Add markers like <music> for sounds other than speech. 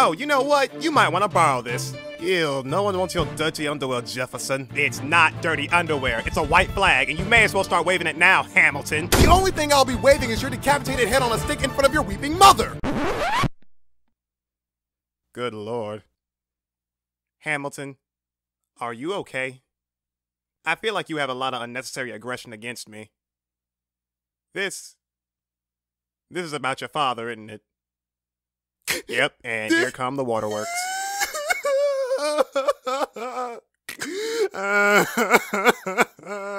Oh, you know what? You might want to borrow this. Ew, no one wants your dirty underwear, Jefferson. It's not dirty underwear. It's a white flag, and you may as well start waving it now, Hamilton. The only thing I'll be waving is your decapitated head on a stick in front of your weeping mother! Good lord. Hamilton, are you okay? I feel like you have a lot of unnecessary aggression against me. This. This is about your father, isn't it? Yep, and here come the waterworks. <laughs>